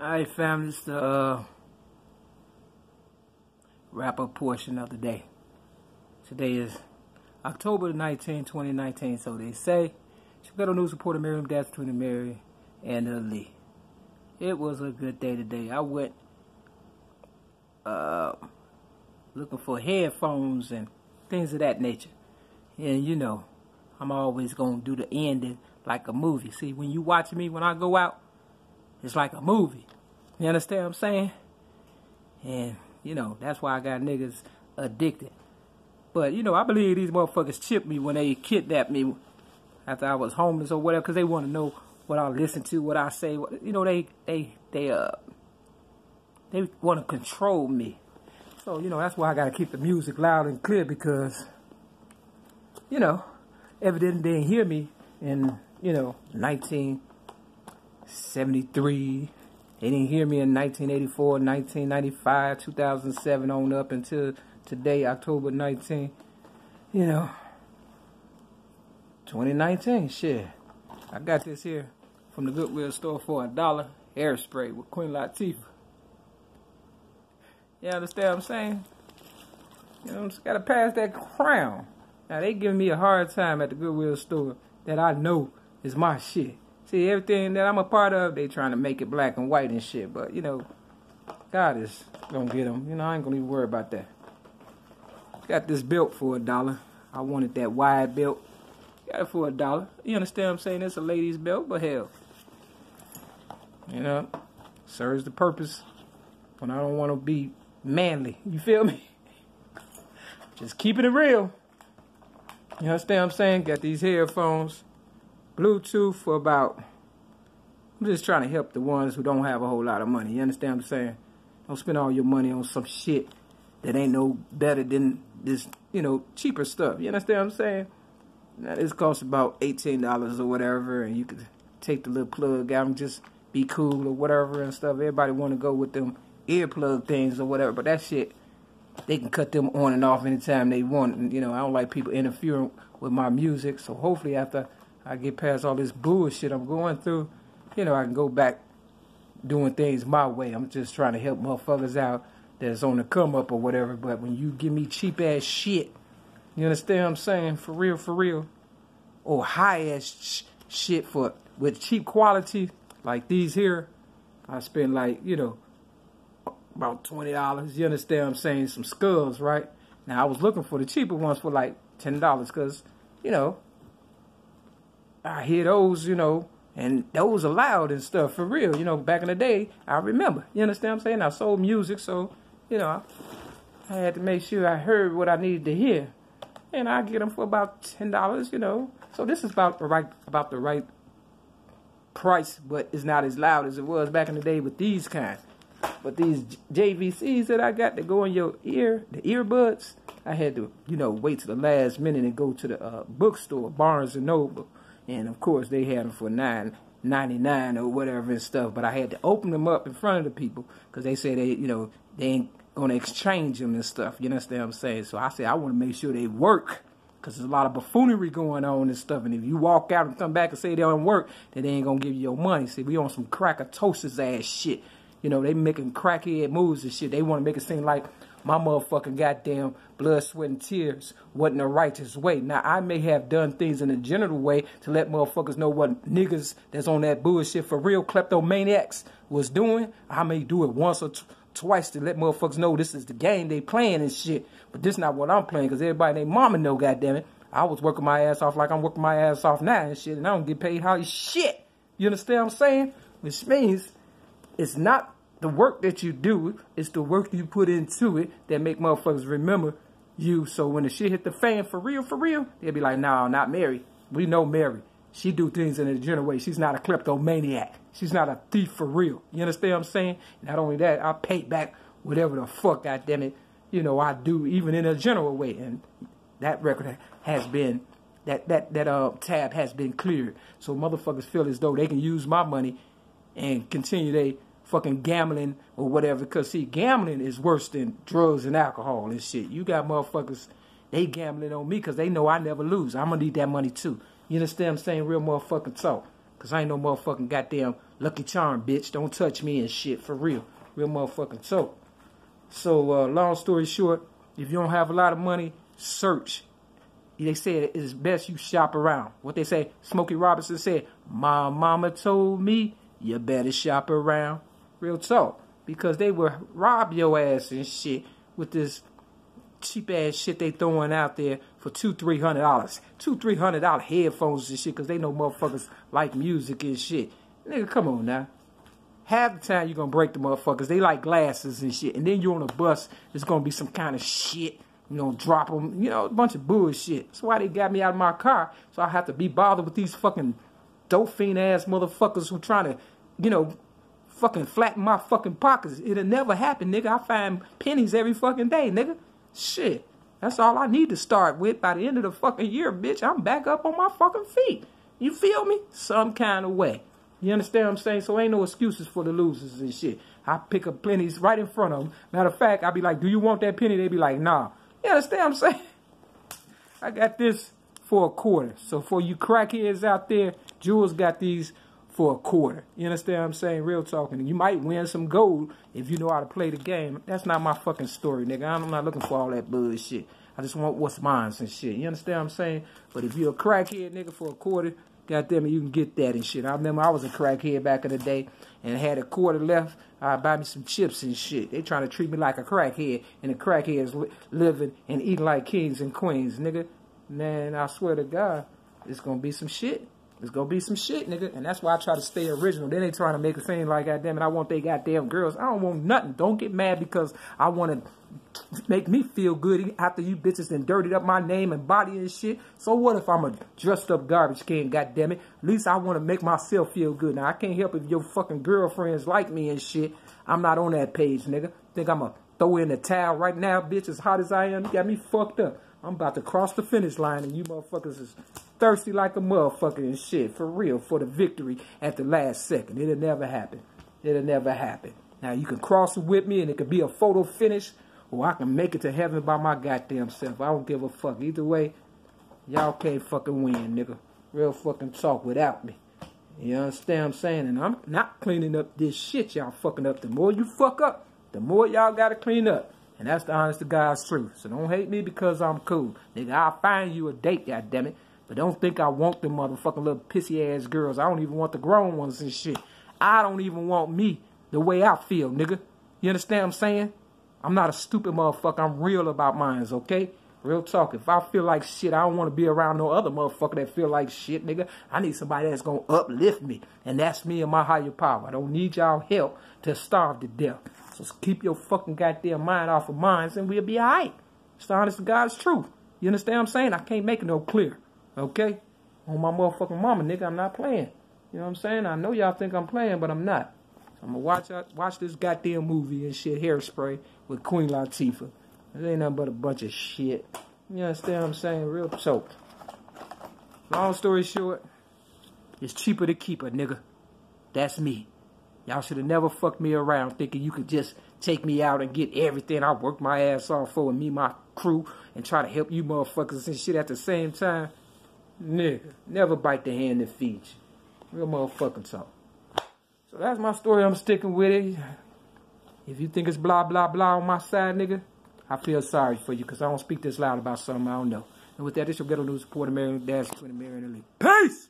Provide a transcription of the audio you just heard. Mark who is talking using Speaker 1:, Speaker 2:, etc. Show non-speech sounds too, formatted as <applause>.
Speaker 1: Alright fam, this is the uh, wrap up portion of the day. Today is October 19, 2019, so they say. Chicago News reporter Miriam Death between the Mary and the Lee. It was a good day today. I went uh, looking for headphones and things of that nature. And you know, I'm always going to do the ending like a movie. See, when you watch me when I go out, it's like a movie. You understand what I'm saying? And, you know, that's why I got niggas addicted. But, you know, I believe these motherfuckers chipped me when they kidnapped me after I was homeless or whatever, because they want to know what I listen to, what I say. You know, they, they, they, uh, they want to control me. So, you know, that's why I got to keep the music loud and clear because, you know, evidently they didn't hear me in, you know, 1973. They didn't hear me in 1984, 1995, 2007 on up until today, October 19. You know, 2019, shit. I got this here from the Goodwill store for a dollar. Hairspray with Queen Latifah. You understand what I'm saying? You know, just gotta pass that crown. Now they giving me a hard time at the Goodwill store that I know is my shit. See, everything that I'm a part of, they trying to make it black and white and shit. But, you know, God is gonna get them. You know, I ain't gonna even worry about that. Got this belt for a dollar. I wanted that wide belt. Got it for a dollar. You understand what I'm saying? It's a lady's belt, but hell. You know, serves the purpose when I don't want to be manly. You feel me? <laughs> Just keeping it real. You understand what I'm saying? Got these headphones. Bluetooth for about, I'm just trying to help the ones who don't have a whole lot of money. You understand what I'm saying? Don't spend all your money on some shit that ain't no better than this, you know, cheaper stuff. You understand what I'm saying? Now, this costs about $18 or whatever, and you could take the little plug out and just be cool or whatever and stuff. Everybody want to go with them earplug things or whatever, but that shit, they can cut them on and off anytime they want. And, you know, I don't like people interfering with my music, so hopefully after I get past all this bullshit I'm going through, you know, I can go back doing things my way. I'm just trying to help motherfuckers out that's on the come up or whatever. But when you give me cheap ass shit, you understand what I'm saying? For real, for real. Or high ass sh shit for with cheap quality like these here, I spend like, you know, about $20. You understand what I'm saying? Some skulls, right? Now I was looking for the cheaper ones for like $10 because, you know, I hear those, you know, and those are loud and stuff for real. You know, back in the day, I remember. You understand what I'm saying? I sold music, so, you know, I had to make sure I heard what I needed to hear. And I get them for about $10, you know. So this is about the right, about the right price, but it's not as loud as it was back in the day with these kinds. But these JVCs that I got that go in your ear, the earbuds, I had to, you know, wait to the last minute and go to the uh, bookstore, Barnes and Noble and of course they had them for nine ninety nine or whatever and stuff. But I had to open them up in front of the people because they said they, you know, they ain't gonna exchange them and stuff. You understand what I'm saying? So I said I want to make sure they work because there's a lot of buffoonery going on and stuff. And if you walk out and come back and say they don't work, then they ain't gonna give you your money. See, we on some crackatosis ass shit. You know, they making crackhead moves and shit. They want to make it seem like my motherfucking goddamn blood, sweat, and tears wasn't a righteous way. Now, I may have done things in a general way to let motherfuckers know what niggas that's on that bullshit for real kleptomaniacs was doing. I may do it once or twice to let motherfuckers know this is the game they playing and shit. But this not what I'm playing because everybody named mama know, goddamn it. I was working my ass off like I'm working my ass off now and shit, and I don't get paid how shit. You understand what I'm saying? Which means it's not the work that you do is the work you put into it that make motherfuckers remember you. So when the shit hit the fan for real, for real, they'll be like, nah, not Mary. We know Mary. She do things in a general way. She's not a kleptomaniac. She's not a thief for real. You understand what I'm saying? Not only that, I pay back whatever the fuck, damn it, you know, I do even in a general way. And that record has been, that, that, that uh, tab has been cleared. So motherfuckers feel as though they can use my money and continue they fucking gambling or whatever. Because, see, gambling is worse than drugs and alcohol and shit. You got motherfuckers, they gambling on me because they know I never lose. I'm to need that money too. You understand I'm saying? Real motherfucking talk. Cause I ain't no motherfucking goddamn Lucky Charm, bitch. Don't touch me and shit, for real. Real motherfucking so. So, uh, long story short, if you don't have a lot of money, search. They said it's best you shop around. What they say, Smokey Robinson said, My mama told me you better shop around. Real talk. Because they will rob your ass and shit with this cheap ass shit they throwing out there for two, three hundred dollars. Two, three hundred dollar headphones and shit because they know motherfuckers like music and shit. Nigga, come on now. Half the time you're gonna break the motherfuckers. They like glasses and shit. And then you're on a bus, there's gonna be some kind of shit. You know, drop them, you know, a bunch of bullshit. That's why they got me out of my car. So I have to be bothered with these fucking dope fiend ass motherfuckers who trying to, you know, fucking flatten my fucking pockets. It'll never happen, nigga. I find pennies every fucking day, nigga. Shit. That's all I need to start with. By the end of the fucking year, bitch, I'm back up on my fucking feet. You feel me? Some kind of way. You understand what I'm saying? So ain't no excuses for the losers and shit. I pick up pennies right in front of them. Matter of fact, I'd be like, do you want that penny? They'd be like, nah. You understand what I'm saying? <laughs> I got this for a quarter. So for you crackheads out there, Jules got these for a quarter. You understand what I'm saying? Real talking. You might win some gold if you know how to play the game. That's not my fucking story, nigga. I'm not looking for all that bullshit. I just want what's mine and shit. You understand what I'm saying? But if you're a crackhead, nigga, for a quarter, goddamn it, you can get that and shit. I remember I was a crackhead back in the day and had a quarter left. I buy me some chips and shit. They trying to treat me like a crackhead, and the crackheads li living and eating like kings and queens, nigga. Man, I swear to God, it's gonna be some shit. It's gonna be some shit, nigga. And that's why I try to stay original. Then they trying to make a thing like, goddamn it, I want they goddamn girls. I don't want nothing. Don't get mad because I want to make me feel good after you bitches and dirtied up my name and body and shit. So what if I'm a dressed up garbage can, goddamn it? At least I want to make myself feel good. Now, I can't help if your fucking girlfriends like me and shit. I'm not on that page, nigga. Think I'm to throw in the towel right now, bitch, as hot as I am? You got me fucked up. I'm about to cross the finish line and you motherfuckers is thirsty like a motherfucker and shit. For real, for the victory at the last second. It'll never happen. It'll never happen. Now you can cross it with me and it could be a photo finish or I can make it to heaven by my goddamn self. I don't give a fuck. Either way, y'all can't fucking win, nigga. Real fucking talk without me. You understand what I'm saying? And I'm not cleaning up this shit y'all fucking up. The more you fuck up, the more y'all gotta clean up. And that's the honest to God's truth. So don't hate me because I'm cool. Nigga, I'll find you a date, goddammit. But don't think I want them motherfucking little pissy ass girls. I don't even want the grown ones and shit. I don't even want me the way I feel, nigga. You understand what I'm saying? I'm not a stupid motherfucker. I'm real about mines, okay? Real talk. If I feel like shit, I don't want to be around no other motherfucker that feel like shit, nigga. I need somebody that's going to uplift me. And that's me and my higher power. I don't need y'all help to starve to death. So keep your fucking goddamn mind off of mines, and we'll be alright. It's the honest to God's truth. You understand what I'm saying? I can't make it no clear. Okay? On my motherfucking mama, nigga, I'm not playing. You know what I'm saying? I know y'all think I'm playing, but I'm not. I'm gonna watch watch this goddamn movie and shit, Hairspray, with Queen Latifah. It ain't nothing but a bunch of shit. You understand what I'm saying? Real soap. Long story short, it's cheaper to keep a nigga. That's me. Y'all should have never fucked me around thinking you could just take me out and get everything I worked my ass off for and me, my crew, and try to help you motherfuckers and shit at the same time. Nigga, never bite the hand that feeds you. Real motherfucking talk. So that's my story. I'm sticking with it. If you think it's blah, blah, blah on my side, nigga, I feel sorry for you because I don't speak this loud about something I don't know. And with that, this your ghetto news report, American Dash, 20 Marion Elite. Peace!